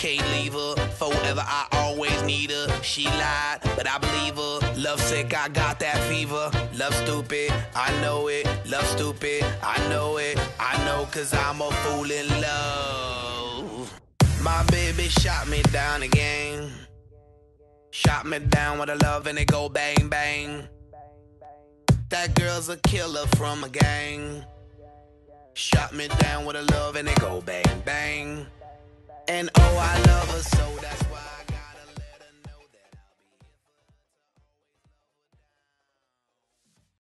can't leave her. Forever, I always need her. She lied, but I believe her. Love sick, I got that fever. Love stupid, I know it. Love stupid, I know it. I know, cause I'm a fool in love. My baby shot me down again. Shot me down with a love and it go bang bang. That girl's a killer from a gang. Shot me down with a love and it go bang. And oh, I love her so